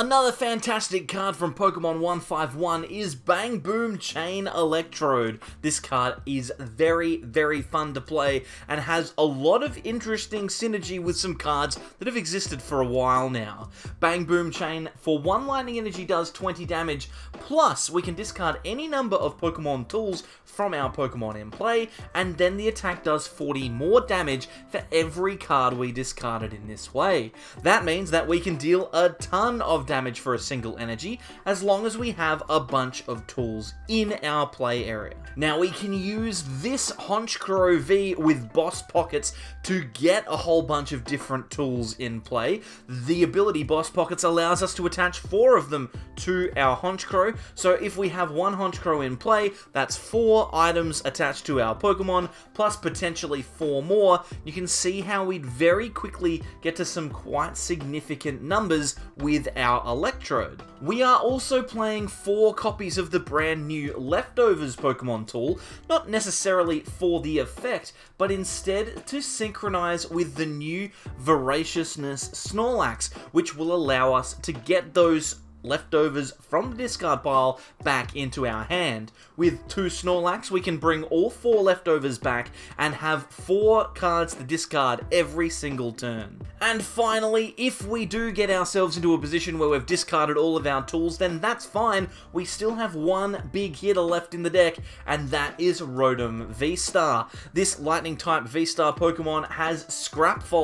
Another fantastic card from Pokemon 151 is Bang Boom Chain Electrode. This card is very, very fun to play and has a lot of interesting synergy with some cards that have existed for a while now. Bang Boom Chain for one lightning energy does 20 damage, plus we can discard any number of Pokemon tools from our Pokemon in play, and then the attack does 40 more damage for every card we discarded in this way. That means that we can deal a ton of damage for a single energy, as long as we have a bunch of tools in our play area. Now we can use this Honchkrow V with Boss Pockets to get a whole bunch of different tools in play. The ability Boss Pockets allows us to attach four of them to our Honchkrow, so if we have one Honchkrow in play, that's four items attached to our Pokemon, plus potentially four more, you can see how we'd very quickly get to some quite significant numbers with our our Electrode. We are also playing four copies of the brand new Leftovers Pokemon tool, not necessarily for the effect, but instead to synchronize with the new Voraciousness Snorlax, which will allow us to get those leftovers from the discard pile back into our hand. With two Snorlax, we can bring all four leftovers back and have four cards to discard every single turn. And finally, if we do get ourselves into a position where we've discarded all of our tools, then that's fine. We still have one big hitter left in the deck, and that is Rotom V-Star. This lightning type V-Star Pokemon has Scrap Short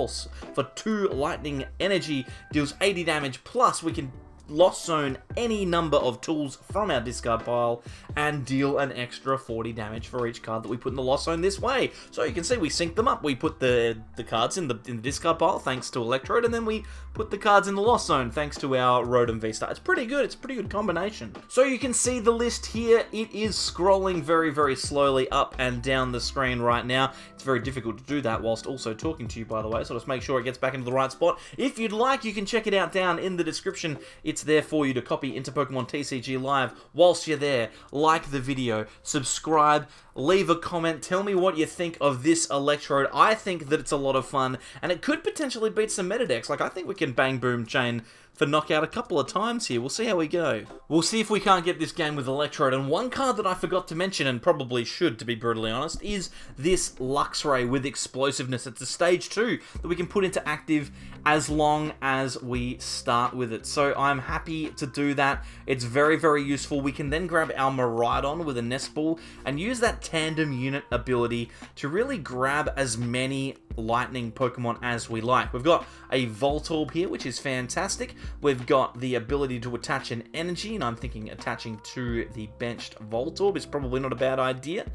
for two lightning energy, deals 80 damage, plus we can Lost Zone any number of tools from our discard pile and deal an extra 40 damage for each card that we put in the Lost Zone this way. So you can see we sync them up. We put the, the cards in the, in the discard pile thanks to Electrode, and then we put the cards in the Lost Zone thanks to our Rotom V-Star. It's pretty good. It's a pretty good combination. So you can see the list here. It is scrolling very, very slowly up and down the screen right now. It's very difficult to do that whilst also talking to you, by the way, so just make sure it gets back into the right spot. If you'd like, you can check it out down in the description. It's it's there for you to copy into Pokemon TCG Live whilst you're there. Like the video, subscribe, leave a comment, tell me what you think of this Electrode. I think that it's a lot of fun, and it could potentially beat some meta decks. Like, I think we can bang boom chain for knockout a couple of times here. We'll see how we go. We'll see if we can't get this game with Electrode. And one card that I forgot to mention, and probably should, to be brutally honest, is this Luxray with Explosiveness. It's a stage 2 that we can put into active as long as we start with it. So I'm happy to do that. It's very, very useful. We can then grab our Miraidon with a Nest Ball and use that tandem unit ability to really grab as many lightning Pokemon as we like. We've got a Voltorb here, which is fantastic. We've got the ability to attach an energy, and I'm thinking attaching to the benched Voltorb is probably not a bad idea.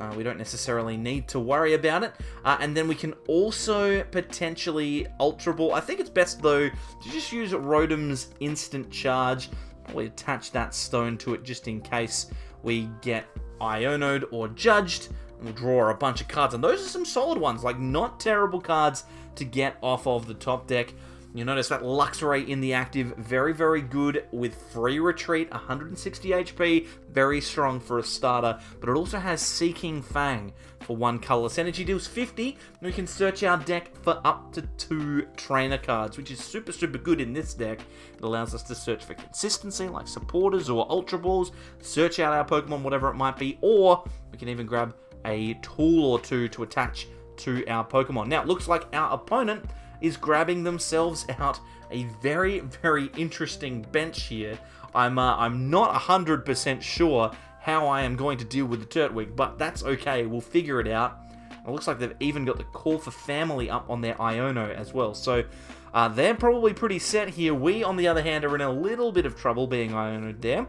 Uh, we don't necessarily need to worry about it. Uh, and then we can also potentially Ultra Ball. I think it's best, though, to just use Rotom's Instant Charge. Probably attach that stone to it just in case we get Ionoed or Judged. We'll draw a bunch of cards. And those are some solid ones. Like, not terrible cards to get off of the top deck. You notice that Luxray in the active, very, very good with free retreat, 160 HP, very strong for a starter, but it also has Seeking Fang for one colorless energy, deals 50, and we can search our deck for up to two trainer cards, which is super, super good in this deck. It allows us to search for consistency, like supporters or Ultra Balls, search out our Pokemon, whatever it might be, or we can even grab a tool or two to attach to our Pokemon. Now, it looks like our opponent is grabbing themselves out a very, very interesting bench here. I'm, uh, I'm not 100% sure how I am going to deal with the Turtwig, but that's okay. We'll figure it out. It looks like they've even got the Call for Family up on their Iono as well. So uh, they're probably pretty set here. We, on the other hand, are in a little bit of trouble being Ionoed there.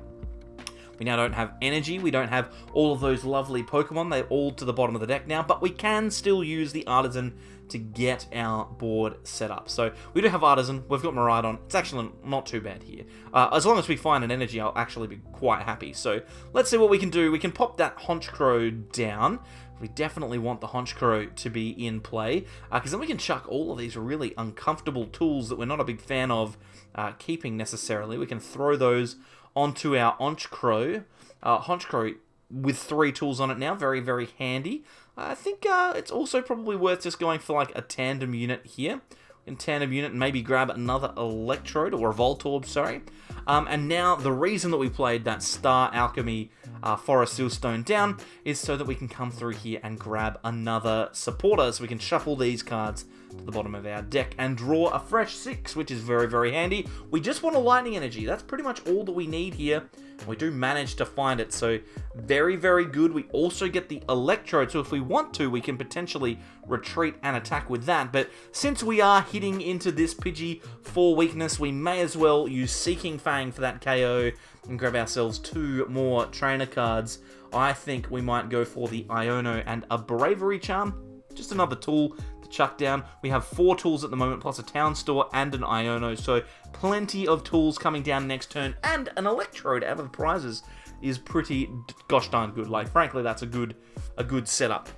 We now don't have energy, we don't have all of those lovely Pokemon, they're all to the bottom of the deck now, but we can still use the Artazon to get our board set up. So we do have Artazon, we've got Miraidon, it's actually not too bad here. Uh, as long as we find an energy, I'll actually be quite happy. So let's see what we can do. We can pop that Honchkrow down. We definitely want the Honchkrow to be in play, because uh, then we can chuck all of these really uncomfortable tools that we're not a big fan of uh, keeping necessarily. We can throw those onto our Honchkrow. Uh, Honchkrow with three tools on it now, very, very handy. I think uh, it's also probably worth just going for like a tandem unit here. in tandem unit maybe grab another Electrode or a Voltorb, sorry. Um, and now the reason that we played that Star Alchemy uh, Forest Sealstone down is so that we can come through here and grab another supporter so we can shuffle these cards to the bottom of our deck and draw a fresh six, which is very, very handy. We just want a lightning energy. That's pretty much all that we need here. We do manage to find it, so very, very good. We also get the Electrode, so if we want to, we can potentially retreat and attack with that. But since we are hitting into this Pidgey for weakness, we may as well use Seeking Fang for that KO and grab ourselves two more trainer cards. I think we might go for the Iono and a Bravery Charm. Just another tool chuck down. We have four tools at the moment, plus a town store and an Iono, so plenty of tools coming down next turn, and an Electrode out of the prizes is pretty gosh darn good. Like, frankly, that's a good, a good setup.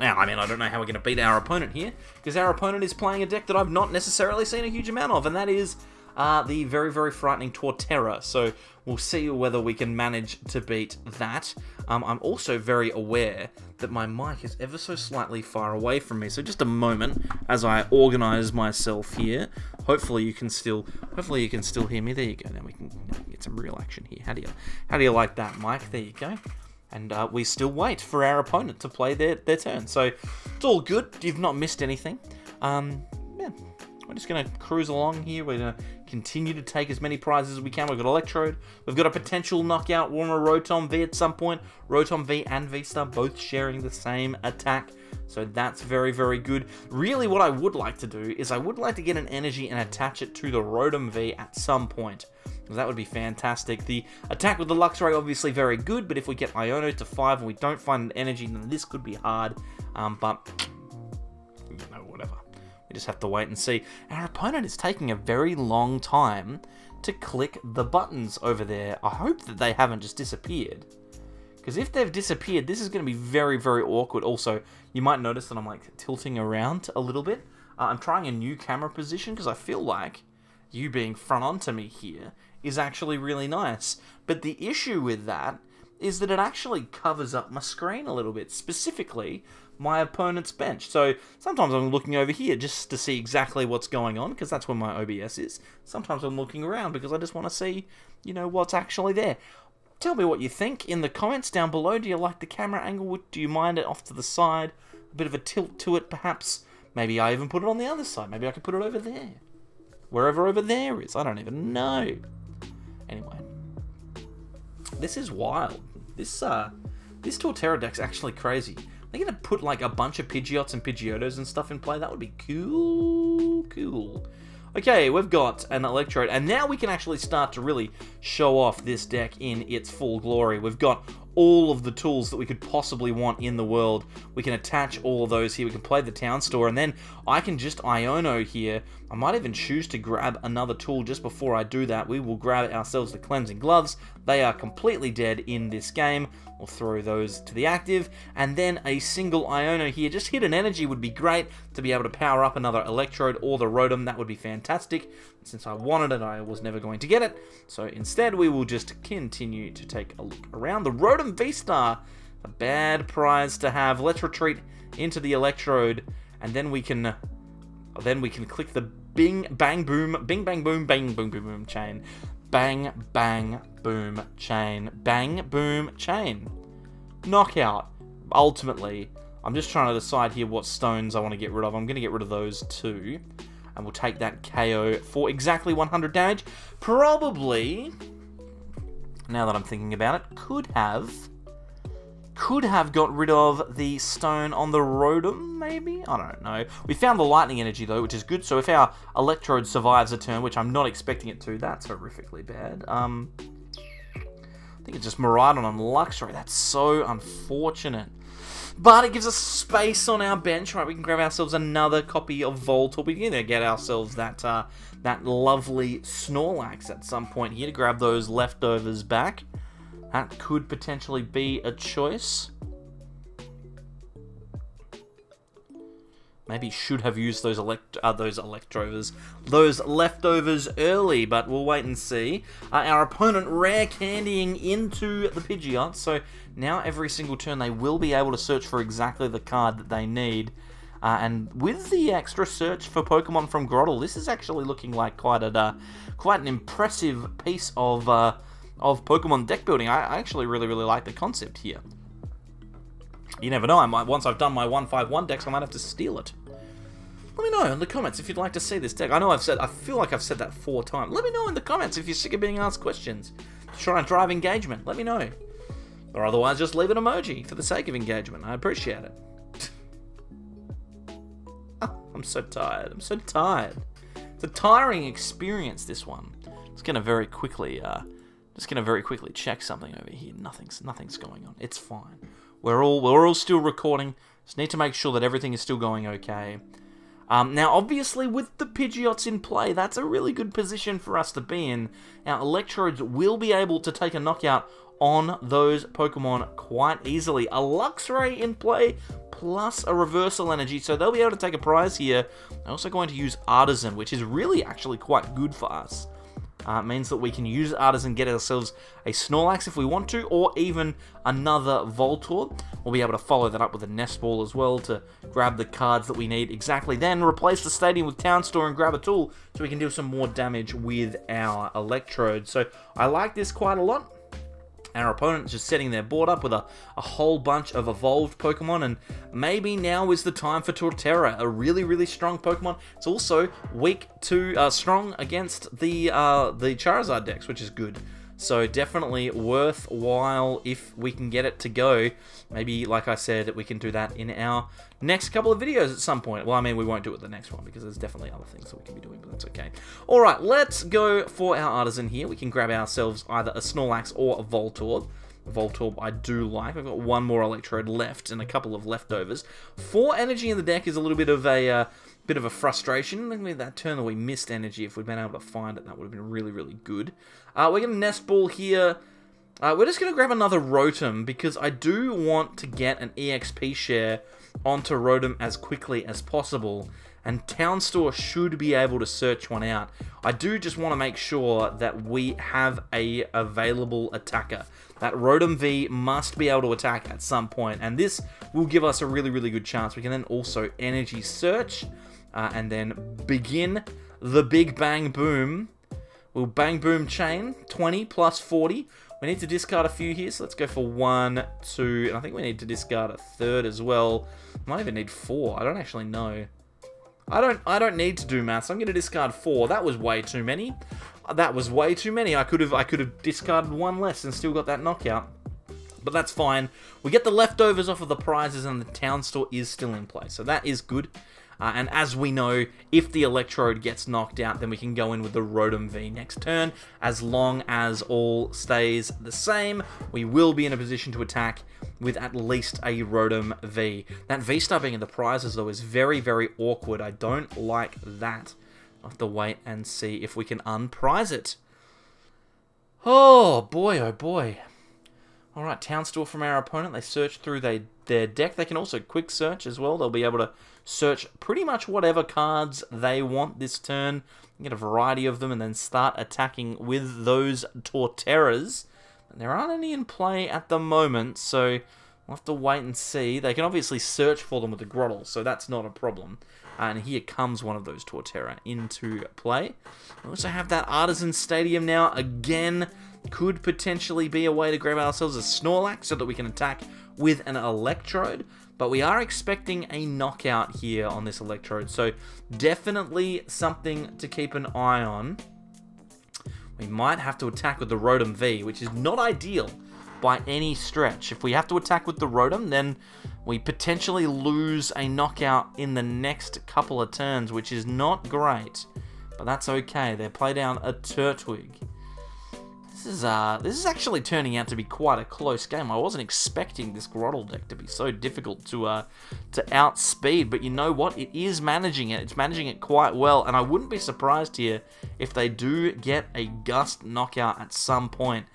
Now, I mean, I don't know how we're going to beat our opponent here, because our opponent is playing a deck that I've not necessarily seen a huge amount of, and that is uh, the very, very frightening Torterra. So we'll see whether we can manage to beat that. Um, I'm also very aware that my mic is ever so slightly far away from me. So just a moment as I organize myself here. Hopefully you can still, hopefully you can still hear me. There you go. Now we can get some real action here. How do you, how do you like that, Mike? There you go. And uh, we still wait for our opponent to play their, their turn. So it's all good. You've not missed anything. Um, we're just going to cruise along here. We're going to continue to take as many prizes as we can. We've got Electrode. We've got a potential knockout Warmer Rotom V at some point. Rotom V and V-Star both sharing the same attack. So that's very, very good. Really, what I would like to do is I would like to get an energy and attach it to the Rotom V at some point. That would be fantastic. The attack with the Luxray obviously very good, but if we get Iono to 5 and we don't find an energy, then this could be hard. Um, but we just have to wait and see. Our opponent is taking a very long time to click the buttons over there. I hope that they haven't just disappeared. Because if they've disappeared, this is going to be very, very awkward. Also, you might notice that I'm like tilting around a little bit. Uh, I'm trying a new camera position because I feel like you being front onto me here is actually really nice. But the issue with that is that it actually covers up my screen a little bit. Specifically, my opponent's bench. So sometimes I'm looking over here just to see exactly what's going on, because that's where my OBS is. Sometimes I'm looking around because I just want to see, you know, what's actually there. Tell me what you think in the comments down below. Do you like the camera angle? Do you mind it off to the side? A bit of a tilt to it, perhaps? Maybe I even put it on the other side. Maybe I could put it over there. Wherever over there is. I don't even know. Anyway. This is wild. This, uh, this Torterra deck's actually crazy. They're gonna put like a bunch of Pidgeots and Pidgeotos and stuff in play. That would be cool, cool. Okay, we've got an Electrode, and now we can actually start to really show off this deck in its full glory. We've got all of the tools that we could possibly want in the world. We can attach all of those here. We can play the town store, and then I can just Iono here. I might even choose to grab another tool just before I do that. We will grab ourselves the Cleansing Gloves. They are completely dead in this game. We'll throw those to the active, and then a single Iono here. Just hit an energy would be great to be able to power up another Electrode or the Rotom. That would be fantastic. Since I wanted it, I was never going to get it. So instead, we will just continue to take a look around. The Rotom V-Star, a bad prize to have. Let's retreat into the Electrode, and then we can then we can click the bing, bang, boom, bing, bang, boom, bang, boom, boom, boom chain. Bang, bang, boom, chain. Bang, boom, chain. Knockout. Ultimately, I'm just trying to decide here what stones I want to get rid of. I'm going to get rid of those two. And we'll take that KO for exactly 100 damage. Probably, now that I'm thinking about it, could have could have got rid of the stone on the Rotom, maybe? I don't know. We found the lightning energy, though, which is good. So if our Electrode survives a turn, which I'm not expecting it to, that's horrifically bad. Um, I think it's just Miraidon on Luxray. That's so unfortunate. But it gives us space on our bench, right? We can grab ourselves another copy of Voltorb. We can get ourselves that uh, that lovely Snorlax at some point here to grab those leftovers back. That could potentially be a choice. Maybe should have used those elect uh, those electrovers, those leftovers early, but we'll wait and see. Uh, our opponent rare candying into the Pidgeot, so now every single turn they will be able to search for exactly the card that they need. Uh, and with the extra search for Pokemon from Grotle, this is actually looking like quite a uh, quite an impressive piece of uh, of Pokemon deck building. I, I actually really really like the concept here. You never know. I might once I've done my one five one decks, I might have to steal it. Let me know in the comments if you'd like to see this deck. I know I've said, I feel like I've said that four times. Let me know in the comments if you're sick of being asked questions. Try and drive engagement. Let me know. Or otherwise, just leave an emoji for the sake of engagement. I appreciate it. oh, I'm so tired. I'm so tired. It's a tiring experience, this one. Just gonna very quickly, uh, just gonna very quickly check something over here. Nothing's, nothing's going on. It's fine. We're all, we're all still recording. Just need to make sure that everything is still going okay. Um, now, obviously, with the Pidgeots in play, that's a really good position for us to be in. Our Electrodes will be able to take a knockout on those Pokemon quite easily. A Luxray in play, plus a Reversal Energy, so they'll be able to take a prize here. They're also going to use Artazon, which is really actually quite good for us. Uh, means that we can use Artazon, get ourselves a Snorlax if we want to, or even another Voltorb. We'll be able to follow that up with a Nest Ball as well to grab the cards that we need exactly then, replace the Stadium with Town Store and grab a tool so we can do some more damage with our Electrode. So I like this quite a lot. Our opponent is just setting their board up with a, a whole bunch of evolved Pokemon, and maybe now is the time for Torterra, a really, really strong Pokemon. It's also weak to uh, strong against the uh, the Charizard decks, which is good. So definitely worthwhile if we can get it to go. Maybe, like I said, we can do that in our next couple of videos at some point. Well, I mean, we won't do it the next one because there's definitely other things that we can be doing, but that's okay. All right, let's go for our Artazon here. We can grab ourselves either a Snorlax or a Voltorb. Voltorb I do like. I've got one more Electrode left and a couple of leftovers. Four energy in the deck is a little bit of a uh, bit of a frustration. That turn that we missed energy, if we'd been able to find it, that would have been really, really good. Uh, we're going to Nest Ball here. Uh, we're just going to grab another Rotom because I do want to get an EXP share onto Rotom as quickly as possible. And Town Store should be able to search one out. I do just want to make sure that we have a available attacker. That Rotom V must be able to attack at some point, and this will give us a really, really good chance. We can then also Energy Search, uh, and then begin the Big Bang Boom. We'll Bang Boom Chain, 20 plus 40. We need to discard a few here, so let's go for one, two, and I think we need to discard a third as well. Might even need four. I don't actually know. I don't I don't need to do maths. I'm going to discard four. That was way too many. That was way too many. I could have I could have discarded one less and still got that knockout. But that's fine. We get the leftovers off of the prizes and the town store is still in place. So that is good. Uh, and as we know, if the Electrode gets knocked out, then we can go in with the Rotom V next turn. As long as all stays the same, we will be in a position to attack with at least a Rotom V. That V-Star being in the prizes, though, is very, very awkward. I don't like that. I'll have to wait and see if we can unprize it. Oh, boy, oh, boy. Alright, Town Store from our opponent. They search through they, their deck. They can also quick search as well. They'll be able to search pretty much whatever cards they want this turn, get a variety of them, and then start attacking with those Torterras. There aren't any in play at the moment, so we'll have to wait and see. They can obviously search for them with the Grotle, so that's not a problem. And here comes one of those Torterra into play. We also have that Artazon Stadium now. Again, could potentially be a way to grab ourselves a Snorlax so that we can attack with an Electrode. But we are expecting a knockout here on this Electrode, so definitely something to keep an eye on. We might have to attack with the Rotom V, which is not ideal by any stretch. If we have to attack with the Rotom, then we potentially lose a knockout in the next couple of turns, which is not great. But that's okay. They play down a Turtwig. This is uh, this is actually turning out to be quite a close game. I wasn't expecting this Grotle deck to be so difficult to uh, to outspeed, but you know what? It is managing it. It's managing it quite well, and I wouldn't be surprised here if they do get a Gust knockout at some point.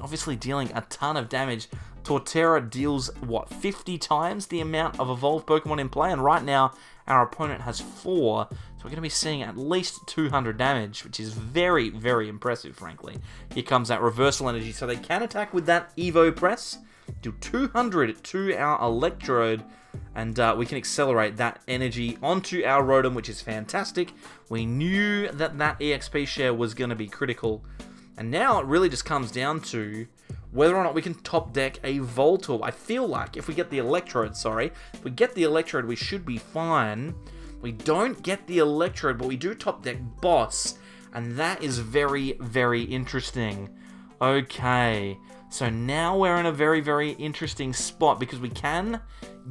Obviously dealing a ton of damage. Torterra deals, what, 50 times the amount of evolved Pokemon in play, and right now our opponent has four, so we're going to be seeing at least 200 damage, which is very, very impressive, frankly. Here comes that reversal energy, so they can attack with that Evo Press, do 200 to our Electrode, and uh, we can accelerate that energy onto our Rotom, which is fantastic. We knew that that EXP share was going to be critical, and now it really just comes down to whether or not we can top deck a Voltorb. I feel like if we get the Electrode, sorry, if we get the Electrode, we should be fine. We don't get the Electrode, but we do top deck Boss, and that is very, very interesting. Okay, so now we're in a very, very interesting spot because we can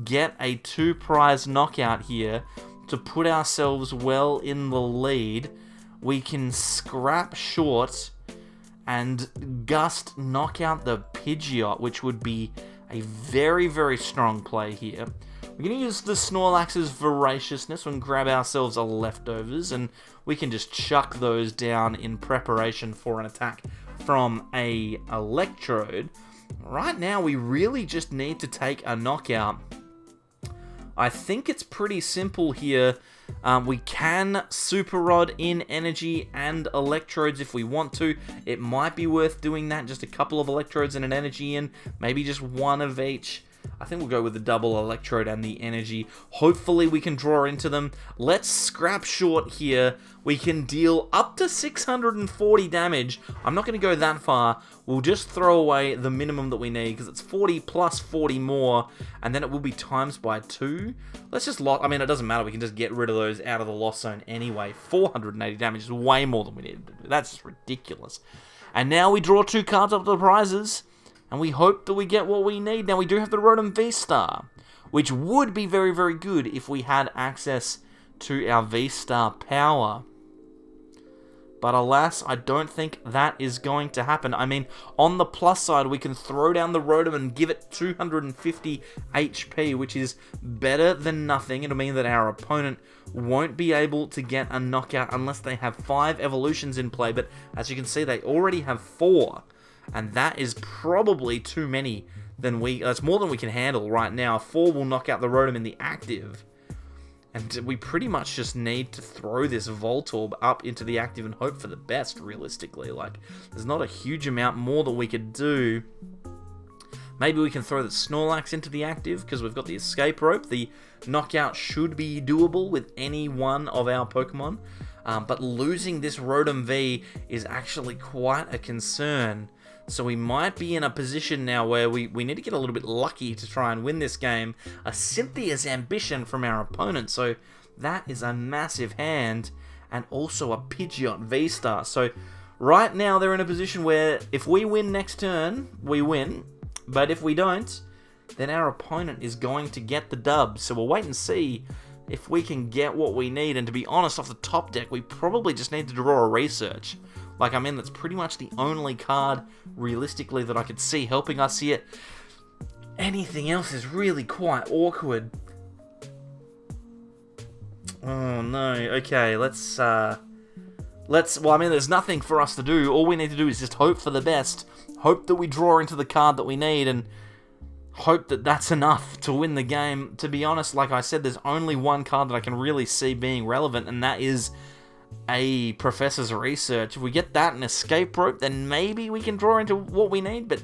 get a two prize knockout here to put ourselves well in the lead. We can scrap short and Gust knock out the Pidgeot, which would be a very, very strong play here. We're going to use the Snorlax's Voraciousness and grab ourselves a Leftovers, and we can just chuck those down in preparation for an attack from a Electrode. Right now, we really just need to take a knockout I think it's pretty simple here. Um, we can Super Rod in energy and electrodes if we want to. It might be worth doing that, just a couple of electrodes and an energy in, maybe just one of each. I think we'll go with the double electrode and the energy. Hopefully we can draw into them. Let's scrap short here. We can deal up to 640 damage. I'm not going to go that far. We'll just throw away the minimum that we need because it's 40 plus 40 more and then it will be times by 2. Let's just lock... I mean, it doesn't matter. We can just get rid of those out of the lost zone anyway. 480 damage is way more than we need. That's ridiculous. And now we draw two cards up to the prizes and we hope that we get what we need. Now, we do have the Rotom V-Star, which would be very, very good if we had access to our V-Star power. But alas, I don't think that is going to happen. I mean, on the plus side, we can throw down the Rotom and give it 250 HP, which is better than nothing. It'll mean that our opponent won't be able to get a knockout unless they have five evolutions in play. But as you can see, they already have four and that is probably too many than we. That's more than we can handle right now. Four will knock out the Rotom in the active. And we pretty much just need to throw this Voltorb up into the active and hope for the best, realistically. Like, there's not a huge amount more that we could do. Maybe we can throw the Snorlax into the active, because we've got the Escape Rope. The knockout should be doable with any one of our Pokemon. Um, but losing this Rotom V is actually quite a concern. So we might be in a position now where we, we need to get a little bit lucky to try and win this game. A Cynthia's Ambition from our opponent, so that is a massive hand. And also a Pidgeot V-Star. So right now they're in a position where if we win next turn, we win. But if we don't, then our opponent is going to get the dub. So we'll wait and see if we can get what we need. And to be honest, off the top deck, we probably just need to draw a research. Like, I mean, that's pretty much the only card, realistically, that I could see helping us here. Anything else is really quite awkward. Oh, no. Okay, let's, uh... Let's... Well, I mean, there's nothing for us to do. All we need to do is just hope for the best. Hope that we draw into the card that we need, and hope that that's enough to win the game. To be honest, like I said, there's only one card that I can really see being relevant, and that is a professor's research. If we get that and escape rope, then maybe we can draw into what we need, but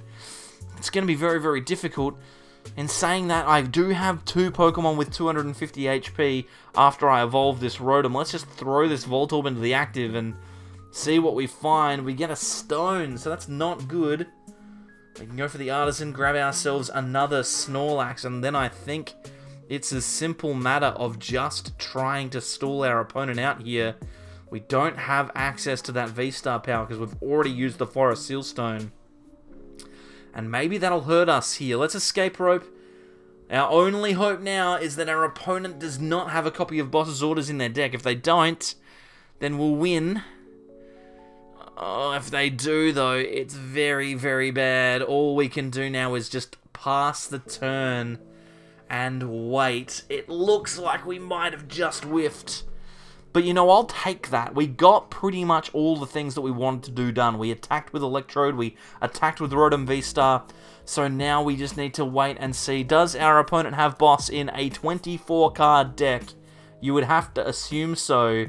it's going to be very, very difficult. In saying that, I do have two Pokemon with 250 HP after I evolve this Rotom. Let's just throw this Voltorb into the active and see what we find. We get a stone, so that's not good. We can go for the Artazon, grab ourselves another Snorlax, and then I think it's a simple matter of just trying to stall our opponent out here we don't have access to that V-Star power because we've already used the Forest Seal Stone. And maybe that'll hurt us here. Let's escape rope. Our only hope now is that our opponent does not have a copy of Boss's Orders in their deck. If they don't, then we'll win. Oh, if they do, though, it's very, very bad. All we can do now is just pass the turn and wait. It looks like we might have just whiffed. But you know, I'll take that. We got pretty much all the things that we wanted to do done. We attacked with Electrode, we attacked with Rotom V-Star, so now we just need to wait and see. Does our opponent have boss in a 24 card deck? You would have to assume so.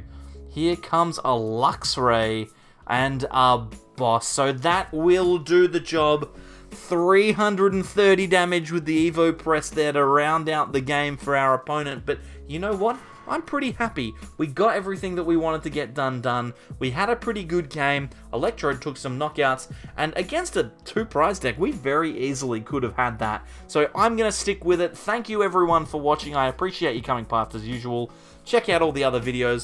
Here comes a Luxray and a boss. So that will do the job 330 damage with the Evo Press there to round out the game for our opponent, but you know what? I'm pretty happy. We got everything that we wanted to get done done. We had a pretty good game. Electrode took some knockouts, and against a two prize deck, we very easily could have had that. So I'm going to stick with it. Thank you everyone for watching. I appreciate you coming past as usual. Check out all the other videos.